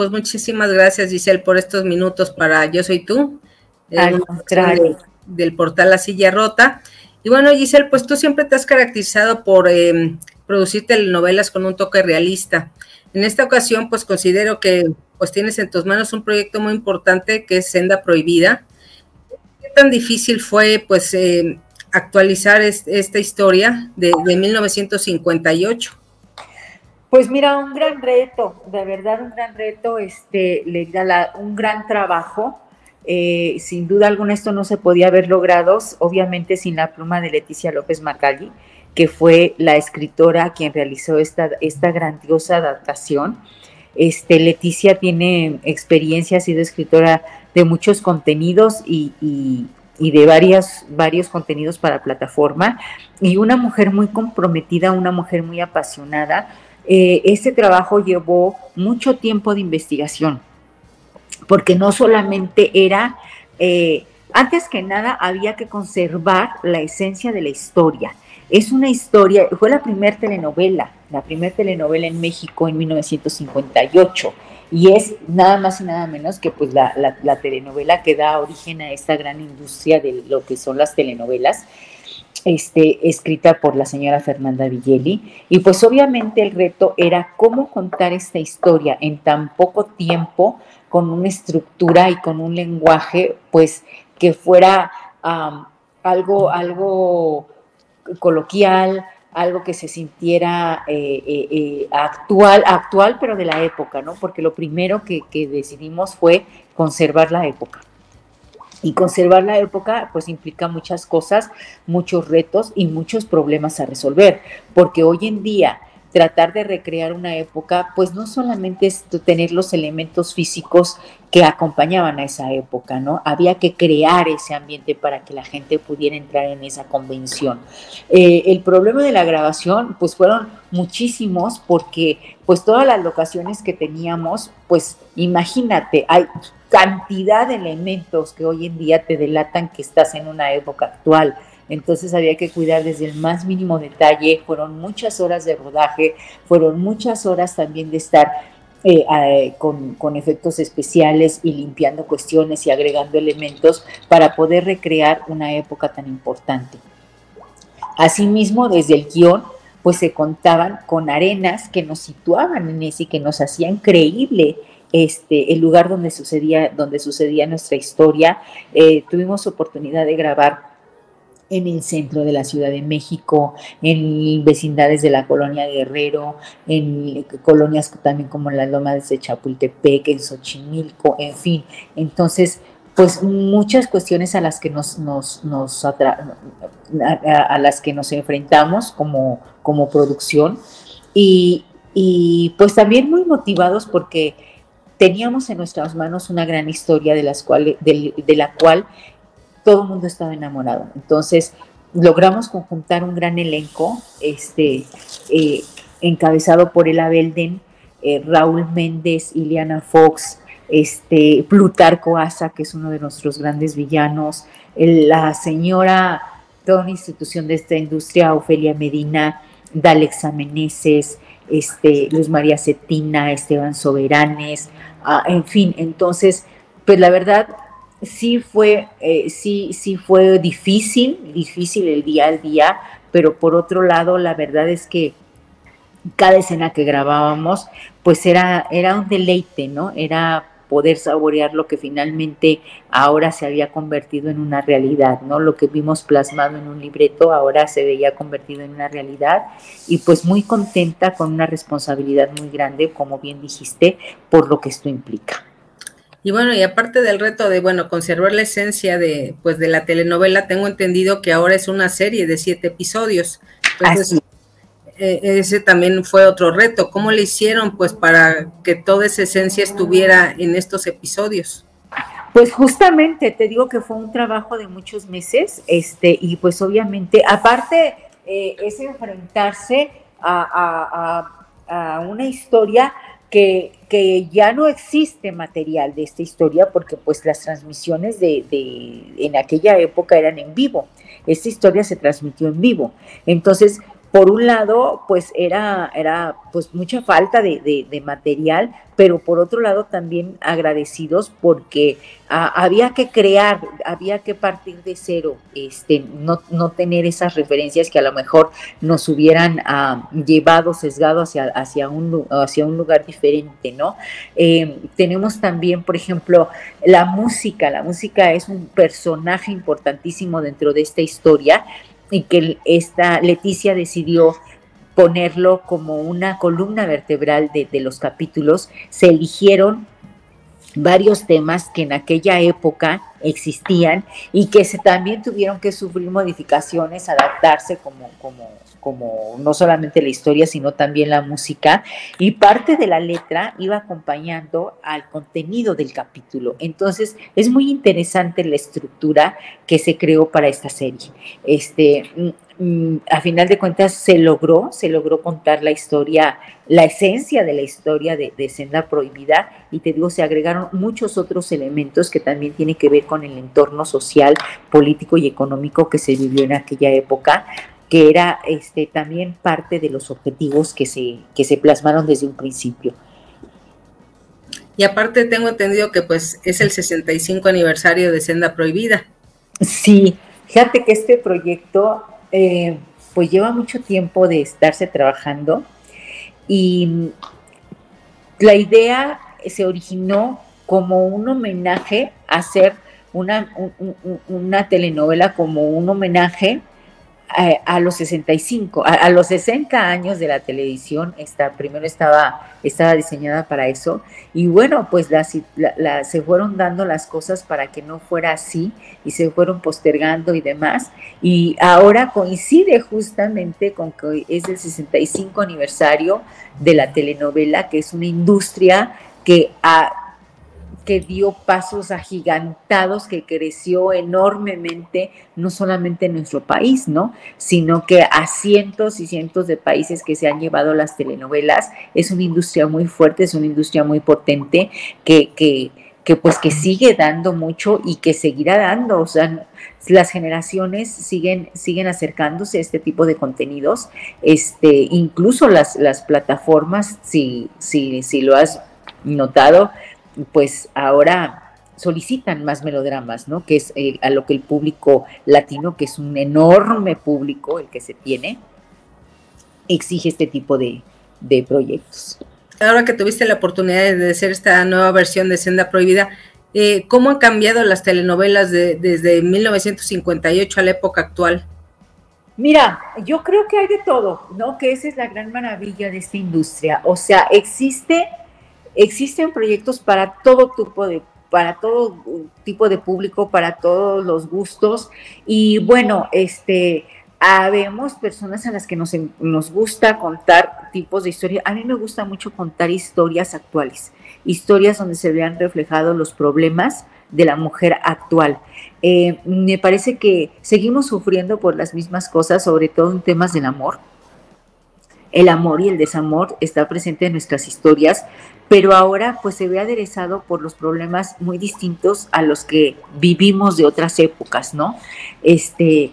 pues muchísimas gracias Giselle por estos minutos para Yo Soy Tú, del portal La Silla Rota. Y bueno Giselle, pues tú siempre te has caracterizado por eh, producir telenovelas con un toque realista. En esta ocasión, pues considero que pues tienes en tus manos un proyecto muy importante que es Senda Prohibida. ¿Qué tan difícil fue pues eh, actualizar esta historia de, 1958? Pues mira, un gran reto, de verdad un gran reto, este, le da un gran trabajo. Eh, sin duda alguna esto no se podía haber logrado, obviamente sin la pluma de Leticia López Macalli, que fue la escritora quien realizó esta, esta grandiosa adaptación. Este, Leticia tiene experiencia, ha sido escritora de muchos contenidos y, y de varias, varios contenidos para plataforma y una mujer muy comprometida, una mujer muy apasionada. Este trabajo llevó mucho tiempo de investigación, porque no solamente era, eh, antes que nada, había que conservar la esencia de la historia. Es una historia, fue la primera telenovela, la primera telenovela en México en 1958 y es nada más y nada menos que pues la, telenovela que da origen a esta gran industria de lo que son las telenovelas, este, escrita por la señora Fernanda Villeli. Y pues obviamente el reto era cómo contar esta historia en tan poco tiempo, con una estructura y con un lenguaje, pues que fuera algo, algo coloquial, algo que se sintiera eh, eh, eh, actual, actual, pero de la época, ¿no? Porque lo primero que, decidimos fue conservar la época. Y conservar la época, pues implica muchas cosas, muchos retos y muchos problemas a resolver, porque hoy en día tratar de recrear una época, pues no solamente es tener los elementos físicos que acompañaban a esa época, ¿no? Había que crear ese ambiente para que la gente pudiera entrar en esa convención. Eh, el problema de la grabación, pues fueron muchísimos porque pues todas las locaciones que teníamos, pues imagínate, hay cantidad de elementos que hoy en día te delatan que estás en una época actual entonces había que cuidar desde el más mínimo detalle, fueron muchas horas de rodaje, fueron muchas horas también de estar eh, con, efectos especiales y limpiando cuestiones y agregando elementos para poder recrear una época tan importante. Asimismo, desde el guion, pues se contaban con arenas que nos situaban en ese y que nos hacían creíble este, el lugar donde sucedía, donde sucedía nuestra historia. Eh, tuvimos oportunidad de grabar en el centro de la Ciudad de México, en vecindades de la colonia Guerrero, en colonias también como las lomas de Chapultepec, en Xochimilco, en fin. Entonces, pues muchas cuestiones a las que nos, nos, nos a, las que nos enfrentamos como, como producción y, y pues también muy motivados porque teníamos en nuestras manos una gran historia de, las cuales, de, de la cual todo el mundo estaba enamorado. Entonces, logramos conjuntar un gran elenco, este, eh, encabezado por Ela Belden, eh, Raúl Méndez, Iliana Fox, este, Plutarco Asa, que es uno de nuestros grandes villanos, la señora, toda una institución de esta industria, Ofelia Medina, Dalexa Meneses, este, Luz María Cetina, Esteban Soberanes, ah, en fin, entonces, pues la verdad, sí fue, eh, sí, sí fue difícil, difícil el día al día, pero por otro lado, la verdad es que cada escena que grabábamos, pues era, era un deleite, ¿no? Era poder saborear lo que finalmente ahora se había convertido en una realidad, ¿no? Lo que vimos plasmado en un libreto ahora se veía convertido en una realidad y pues muy contenta con una responsabilidad muy grande, como bien dijiste, por lo que esto implica. Y bueno, y aparte del reto de, bueno, conservar la esencia de, pues, de la telenovela, tengo entendido que ahora es una serie de siete episodios. Entonces, eh, ese también fue otro reto. ¿Cómo le hicieron, pues, para que toda esa esencia estuviera en estos episodios? Pues justamente, te digo que fue un trabajo de muchos meses, este, y pues obviamente, aparte, eh, es enfrentarse a, a, a una historia que, que, ya no existe material de esta historia porque pues las transmisiones de, de, en aquella época eran en vivo. Esta historia se transmitió en vivo. Entonces, por un lado, pues era, era pues mucha falta de, de, material, pero por otro lado también agradecidos porque ah, había que crear, había que partir de cero, este, no, no, tener esas referencias que a lo mejor nos hubieran ah, llevado, sesgado hacia, hacia, un, hacia un lugar diferente, ¿no? Eh, tenemos también, por ejemplo, la música, la música es un personaje importantísimo dentro de esta historia y que esta Leticia decidió ponerlo como una columna vertebral de, los capítulos, se eligieron varios temas que en aquella época existían y que se, también tuvieron que sufrir modificaciones, adaptarse como, como, como no solamente la historia, sino también la música, y parte de la letra iba acompañando al contenido del capítulo. Entonces, es muy interesante la estructura que se creó para esta serie. Este, mm, mm, a final de cuentas se logró, se logró contar la historia, la esencia de la historia de, de, Senda Prohibida y te digo, se agregaron muchos otros elementos que también tienen que ver con el entorno social, político y económico que se vivió en aquella época, que era este, también parte de los objetivos que se, que se plasmaron desde un principio. Y aparte tengo entendido que pues es el 65 aniversario de Senda Prohibida. Sí, fíjate que este proyecto eh, pues lleva mucho tiempo de estarse trabajando y la idea se originó como un homenaje a hacer una, una telenovela, como un homenaje a, los 65, a, los 60 años de la televisión, esta, primero estaba, estaba diseñada para eso, y bueno, pues se fueron dando las cosas para que no fuera así, y se fueron postergando y demás, y ahora coincide justamente con que es el 65 aniversario de la telenovela, que es una industria que ha que dio pasos agigantados, que creció enormemente, no solamente en nuestro país, ¿no? Sino que a cientos y cientos de países que se han llevado las telenovelas. Es una industria muy fuerte, es una industria muy potente que, que, que pues que sigue dando mucho y que seguirá dando, o sea, las generaciones siguen, siguen acercándose a este tipo de contenidos, este, incluso las, las plataformas, si, si, si lo has notado, pues ahora solicitan más melodramas, ¿no? Que es eh, a lo que el público latino, que es un enorme público el que se tiene, exige este tipo de, proyectos. Ahora que tuviste la oportunidad de hacer esta nueva versión de Senda Prohibida, eh, ¿cómo han cambiado las telenovelas desde 1958 a la época actual? Mira, yo creo que hay de todo, ¿no? Que esa es la gran maravilla de esta industria. O sea, existe existen proyectos para todo tipo de para todo tipo de público, para todos los gustos y bueno, este habemos personas a las que nos, nos gusta contar tipos de historias. A mí me gusta mucho contar historias actuales, historias donde se vean reflejados los problemas de la mujer actual. Eh, me parece que seguimos sufriendo por las mismas cosas, sobre todo en temas del amor. El amor y el desamor está presente en nuestras historias, pero ahora pues se ve aderezado por los problemas muy distintos a los que vivimos de otras épocas, ¿no? Este,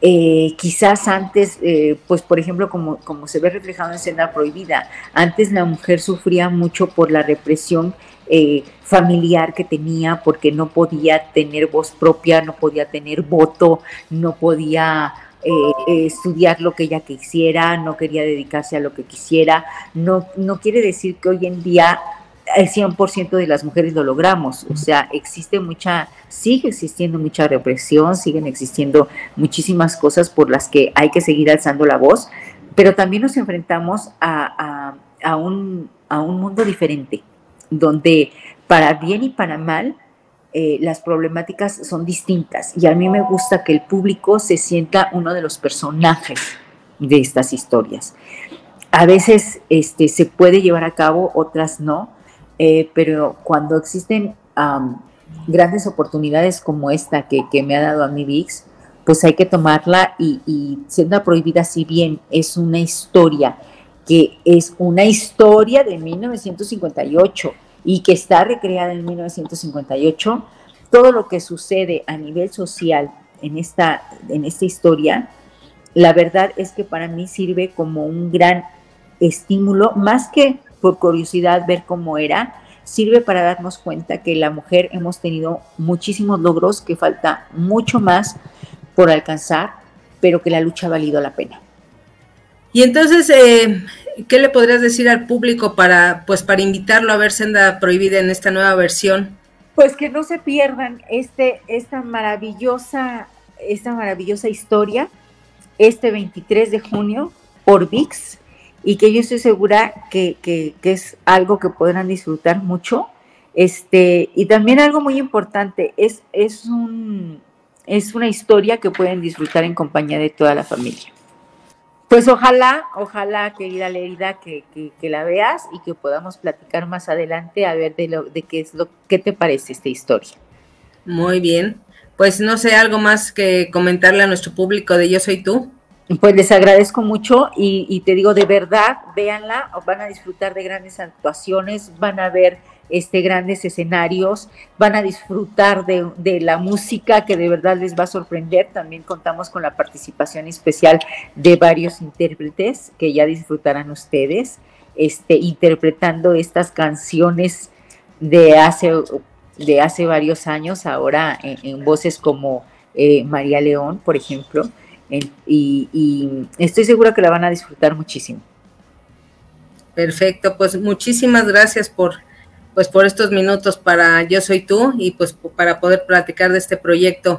eh, quizás antes, eh, pues por ejemplo, como, como se ve reflejado en Senda Prohibida, antes la mujer sufría mucho por la represión eh, familiar que tenía, porque no podía tener voz propia, no podía tener voto, no podía eh, estudiar lo que ella quisiera, no quería dedicarse a lo que quisiera. No, no quiere decir que hoy en día el 100% de las mujeres lo logramos. O sea, existe mucha, sigue existiendo mucha represión, siguen existiendo muchísimas cosas por las que hay que seguir alzando la voz, pero también nos enfrentamos a, a, un, a un mundo diferente, donde para bien y para mal eh, las problemáticas son distintas y a mí me gusta que el público se sienta uno de los personajes de estas historias. A veces este, se puede llevar a cabo, otras no, eh, pero cuando existen grandes oportunidades como esta que, me ha dado a mi VIX, pues hay que tomarla y, y siendo prohibida, si bien es una historia que es una historia de 1958 y que está recreada en 1958, todo lo que sucede a nivel social en esta, en esta historia la verdad es que para mí sirve como un gran estímulo, más que por curiosidad ver cómo era, sirve para darnos cuenta que la mujer hemos tenido muchísimos logros, que falta mucho más por alcanzar, pero que la lucha ha valido la pena. Y entonces, eh, ¿qué le podrías decir al público para, pues, para invitarlo a ver Senda Prohibida en esta nueva versión? Pues que no se pierdan este, esta maravillosa, esta maravillosa historia este 23 de junio por VIX y que yo estoy segura que, que, es algo que podrán disfrutar mucho. Este, y también algo muy importante, es, es, un, es una historia que pueden disfrutar en compañía de toda la familia. Pues ojalá, ojalá, querida Lerida, que, que, la veas y que podamos platicar más adelante a ver de, lo, de qué es lo qué te parece esta historia. Muy bien. Pues no sé, algo más que comentarle a nuestro público de Yo Soy Tú. Pues les agradezco mucho y, te digo de verdad, véanla, van a disfrutar de grandes actuaciones, van a ver este, grandes escenarios, van a disfrutar de, la música que de verdad les va a sorprender. También contamos con la participación especial de varios intérpretes que ya disfrutarán ustedes, este, interpretando estas canciones de hace, de hace varios años, ahora en, voces como eh, María León, por ejemplo y, estoy segura que la van a disfrutar muchísimo. Perfecto, pues muchísimas gracias por pues por estos minutos para Yo Soy Tú y pues para poder platicar de este proyecto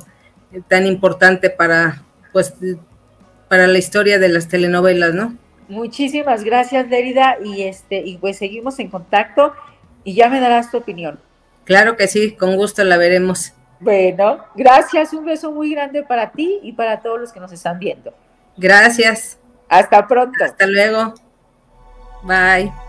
tan importante para pues para la historia de las telenovelas, ¿no? Muchísimas gracias, Derida, y este y pues seguimos en contacto y ya me darás tu opinión. Claro que sí, con gusto la veremos. Bueno, gracias, un beso muy grande para ti y para todos los que nos están viendo. Gracias. Hasta pronto. Hasta luego. Bye.